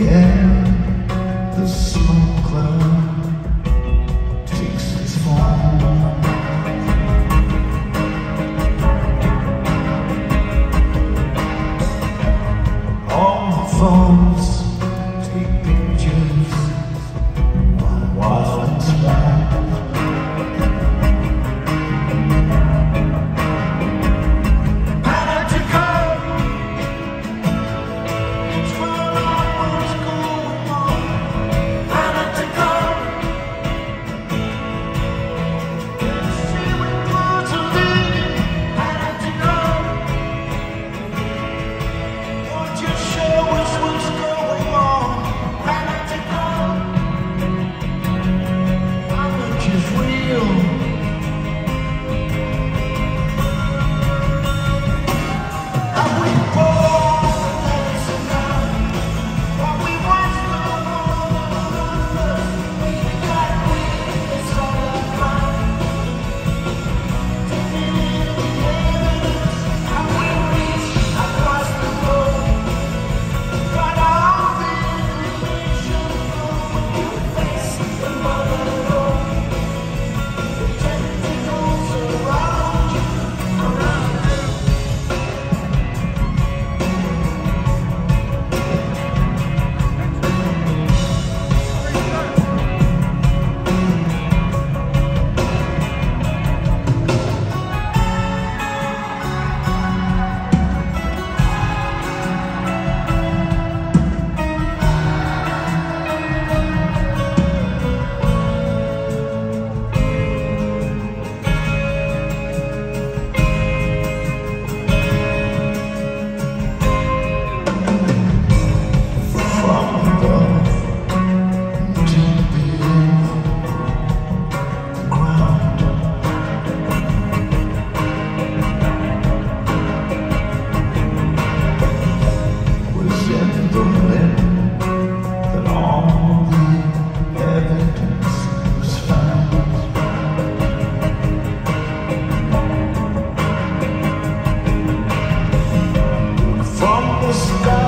Yeah. this.